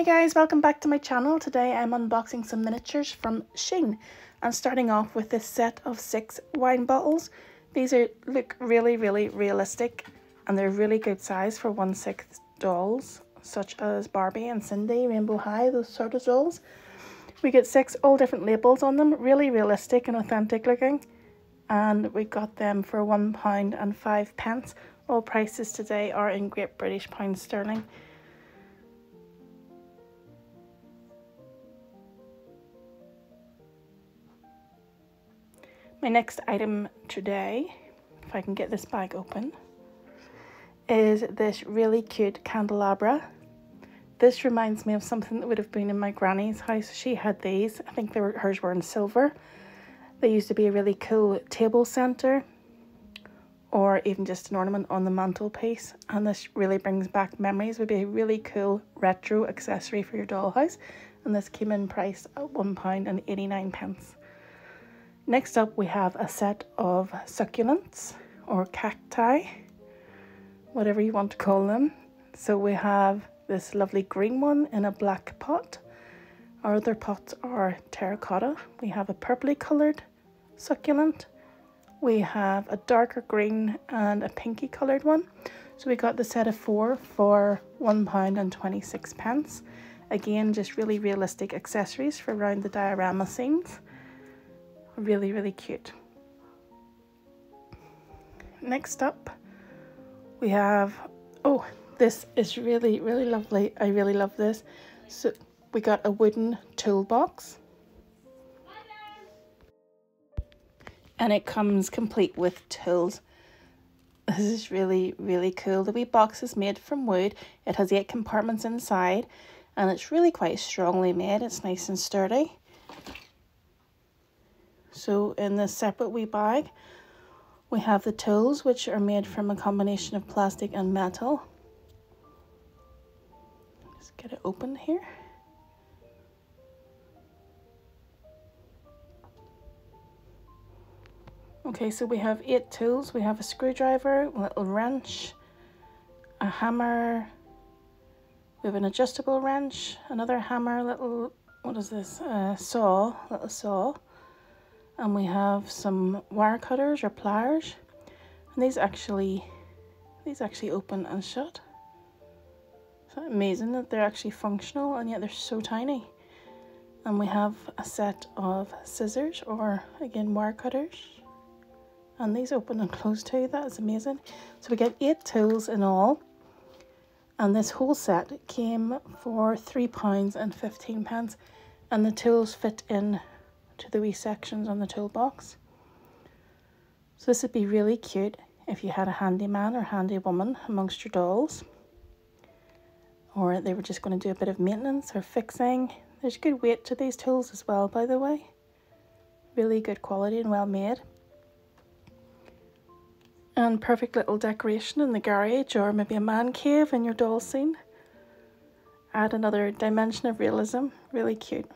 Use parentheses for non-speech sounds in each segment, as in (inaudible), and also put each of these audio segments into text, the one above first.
Hi guys, welcome back to my channel. Today I'm unboxing some miniatures from Shein and starting off with this set of six wine bottles. These are look really, really realistic and they're really good size for one sixth dolls such as Barbie and Sindy, Rainbow High, those sort of dolls. We get six all different labels on them, really realistic and authentic looking. And we got them for one pound and five pence. All prices today are in Great British Pounds Sterling. My next item today, if I can get this bag open, is this really cute candelabra. This reminds me of something that would have been in my granny's house. She had these. I think they were hers were in silver. They used to be a really cool table centre or even just an ornament on the mantelpiece. And this really brings back memories. Would be a really cool retro accessory for your dollhouse. And this came in price at £1 and 89 pence. Next up we have a set of succulents or cacti, whatever you want to call them. So we have this lovely green one in a black pot. Our other pots are terracotta. We have a purpley coloured succulent. We have a darker green and a pinky coloured one. So we got the set of four for £1 and 26 pence. Again, just really realistic accessories for around the diorama scenes really, really cute. Next up, we have, oh, this is really, really lovely. I really love this. So we got a wooden toolbox. And it comes complete with tools. This is really, really cool. The wee box is made from wood. It has eight compartments inside and it's really quite strongly made. It's nice and sturdy. So in this separate wee bag, we have the tools, which are made from a combination of plastic and metal. Just get it open here. Okay, so we have eight tools. We have a screwdriver, a little wrench, a hammer, we have an adjustable wrench, another hammer, little, what is this, uh, saw, little saw, and we have some wire cutters or pliers. And these actually these actually open and shut. Is amazing that they're actually functional and yet they're so tiny. And we have a set of scissors or again wire cutters. And these open and close too. That is amazing. So we get eight tools in all. And this whole set came for three pounds and 15 pence. And the tools fit in to the wee sections on the toolbox. So this would be really cute if you had a handyman or handy woman amongst your dolls. Or they were just going to do a bit of maintenance or fixing. There's good weight to these tools as well, by the way. Really good quality and well made. And perfect little decoration in the garage or maybe a man cave in your doll scene. Add another dimension of realism. Really cute.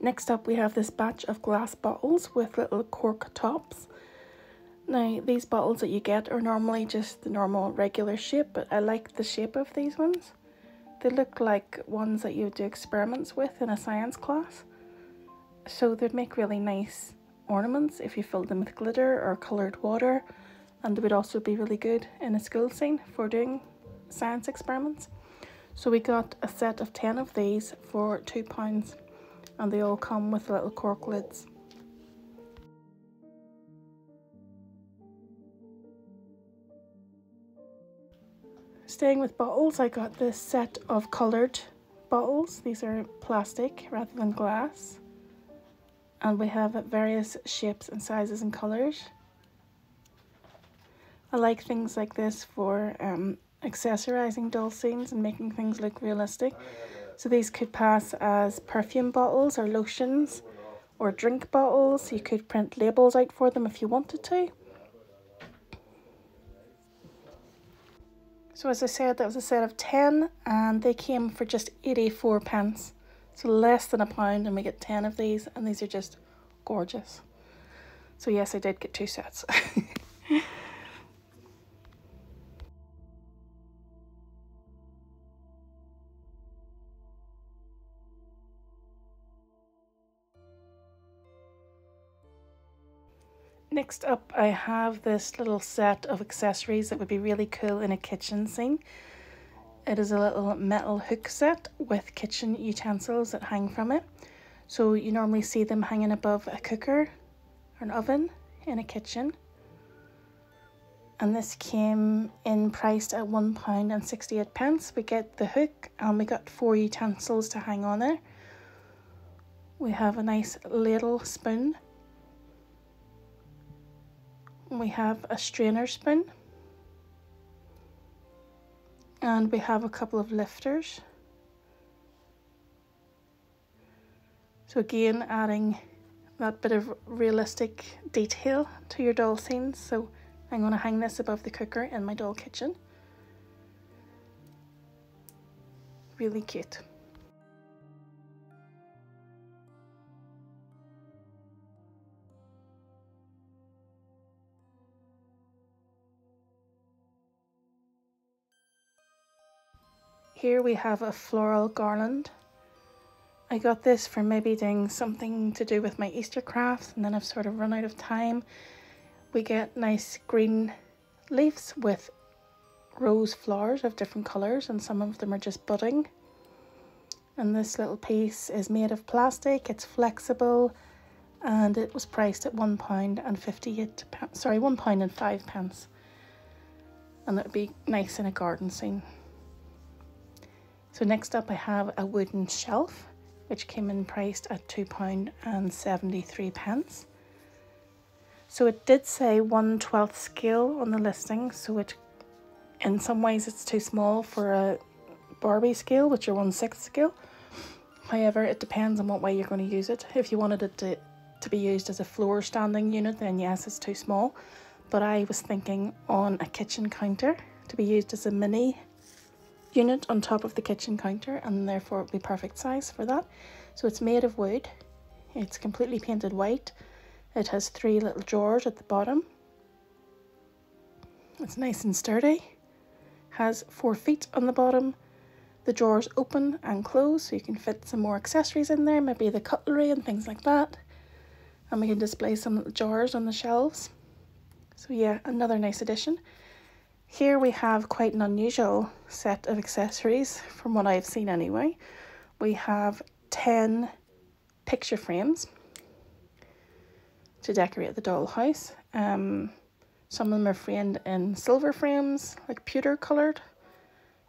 Next up we have this batch of glass bottles with little cork tops. Now these bottles that you get are normally just the normal regular shape but I like the shape of these ones. They look like ones that you do experiments with in a science class. So they'd make really nice ornaments if you filled them with glitter or coloured water and they would also be really good in a school scene for doing science experiments. So we got a set of 10 of these for £2 and they all come with little cork lids. Staying with bottles, I got this set of coloured bottles. These are plastic rather than glass. And we have various shapes and sizes and colours. I like things like this for um, accessorising doll scenes and making things look realistic. So these could pass as perfume bottles or lotions or drink bottles. You could print labels out for them if you wanted to. So as I said, that was a set of 10 and they came for just 84 pence. So less than a pound and we get 10 of these and these are just gorgeous. So yes, I did get two sets. (laughs) Next up, I have this little set of accessories that would be really cool in a kitchen scene. It is a little metal hook set with kitchen utensils that hang from it. So you normally see them hanging above a cooker or an oven in a kitchen. And this came in priced at one pound and 68 pence. We get the hook and we got four utensils to hang on there. We have a nice ladle spoon we have a strainer spoon and we have a couple of lifters. So again, adding that bit of realistic detail to your doll scenes. So I'm going to hang this above the cooker in my doll kitchen. Really cute. Here we have a floral garland. I got this for maybe doing something to do with my Easter crafts and then I've sort of run out of time. We get nice green leaves with rose flowers of different colours and some of them are just budding. And this little piece is made of plastic, it's flexible and it was priced at one pound and 58 pence, sorry, one pound and five pence. And that would be nice in a garden scene. So next up I have a wooden shelf which came in priced at £2 and 73 pence. So it did say 1 12th scale on the listing so it in some ways it's too small for a Barbie scale which are 1 6th scale. However it depends on what way you're going to use it. If you wanted it to, to be used as a floor standing unit then yes it's too small but I was thinking on a kitchen counter to be used as a mini unit on top of the kitchen counter and therefore it would be perfect size for that. So it's made of wood. It's completely painted white. It has three little drawers at the bottom. It's nice and sturdy. Has four feet on the bottom. The drawers open and close so you can fit some more accessories in there, maybe the cutlery and things like that. And we can display some little jars on the shelves. So yeah, another nice addition. Here we have quite an unusual set of accessories from what I've seen anyway. We have 10 picture frames to decorate the dollhouse. Um, some of them are framed in silver frames, like pewter coloured.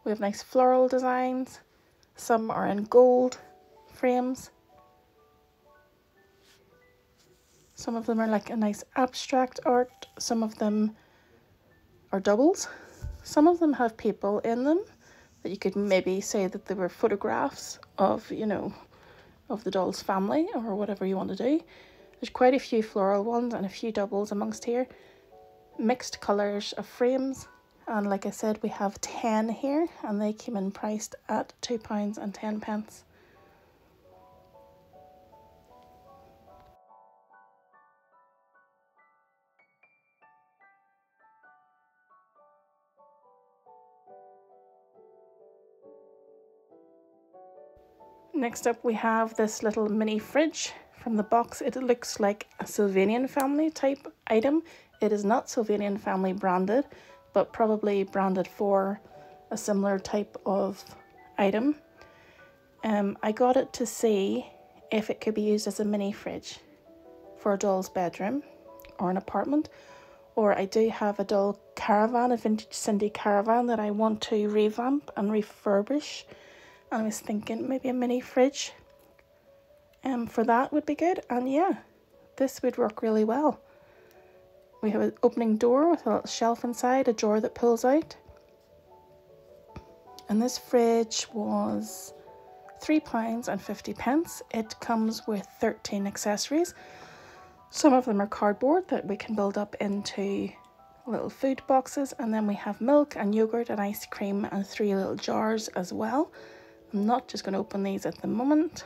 We have nice floral designs. Some are in gold frames. Some of them are like a nice abstract art. Some of them are doubles. Some of them have people in them that you could maybe say that they were photographs of, you know, of the doll's family or whatever you want to do. There's quite a few floral ones and a few doubles amongst here. Mixed colours of frames. And like I said, we have 10 here and they came in priced at £2 Next up we have this little mini fridge from the box. It looks like a Sylvanian family type item. It is not Sylvanian family branded, but probably branded for a similar type of item. Um, I got it to see if it could be used as a mini fridge for a doll's bedroom or an apartment. Or I do have a doll caravan, a vintage Sindy caravan that I want to revamp and refurbish I was thinking maybe a mini fridge um, for that would be good. And yeah, this would work really well. We have an opening door with a little shelf inside, a drawer that pulls out. And this fridge was three pounds and fifty pence. It comes with 13 accessories. Some of them are cardboard that we can build up into little food boxes and then we have milk and yogurt and ice cream and three little jars as well. I'm not just going to open these at the moment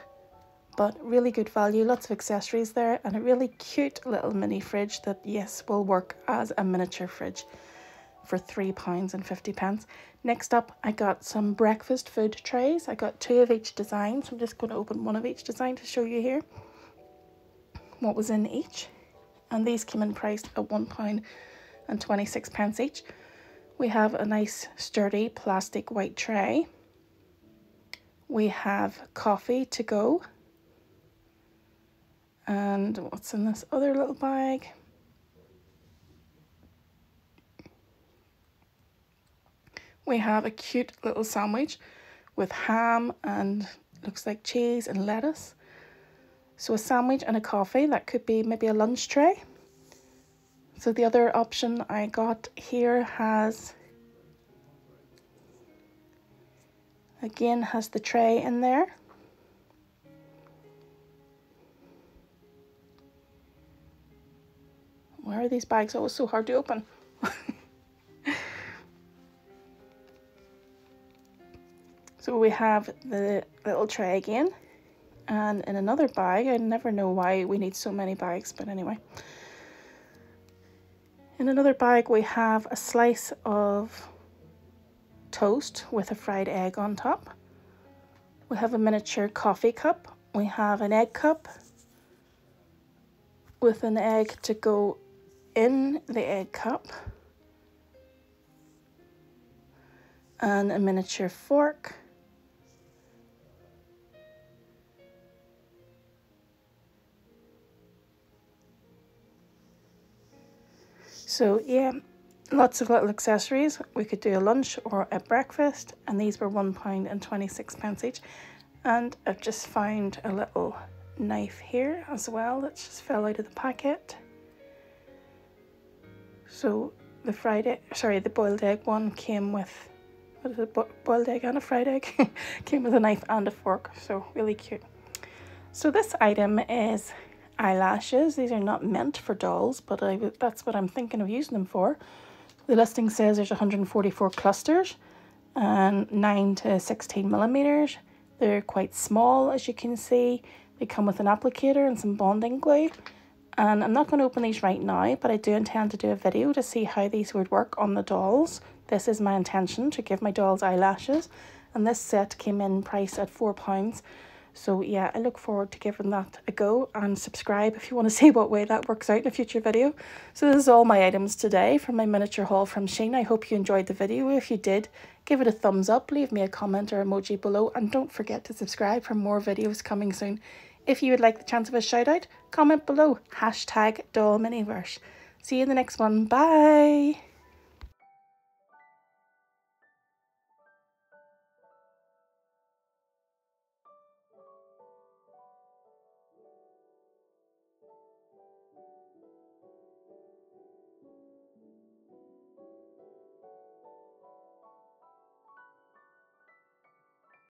but really good value, lots of accessories there and a really cute little mini fridge that yes will work as a miniature fridge for three pounds and 50 pence. Next up I got some breakfast food trays. I got two of each design so I'm just going to open one of each design to show you here what was in each and these came in priced at one pound and 26 pence each. We have a nice sturdy plastic white tray. We have coffee to go. And what's in this other little bag? We have a cute little sandwich with ham and looks like cheese and lettuce. So a sandwich and a coffee, that could be maybe a lunch tray. So the other option I got here has, again, has the tray in there. Why are these bags always so hard to open? (laughs) so we have the little tray again. And in another bag, I never know why we need so many bags, but anyway. In another bag, we have a slice of toast with a fried egg on top. We have a miniature coffee cup. We have an egg cup with an egg to go in the egg cup. And a miniature fork. So yeah, lots of little accessories. We could do a lunch or a breakfast and these were one pound and 26 pence each. And I've just found a little knife here as well that just fell out of the packet. So the fried egg, sorry, the boiled egg one came with, what is it, boiled egg and a fried egg? (laughs) came with a knife and a fork, so really cute. So this item is eyelashes. These are not meant for dolls, but I, that's what I'm thinking of using them for. The listing says there's 144 clusters and 9 to 16 millimeters. They're quite small, as you can see. They come with an applicator and some bonding glue. And I'm not going to open these right now, but I do intend to do a video to see how these would work on the dolls. This is my intention, to give my dolls eyelashes. And this set came in price at £4. So yeah, I look forward to giving that a go and subscribe if you want to (laughs) see what way that works out in a future video. So this is all my items today from my miniature haul from Shein. I hope you enjoyed the video. If you did, give it a thumbs up, leave me a comment or emoji below and don't forget to subscribe for more videos coming soon. If you would like the chance of a shout out, comment below, hashtag doll miniverse. See you in the next one. Bye!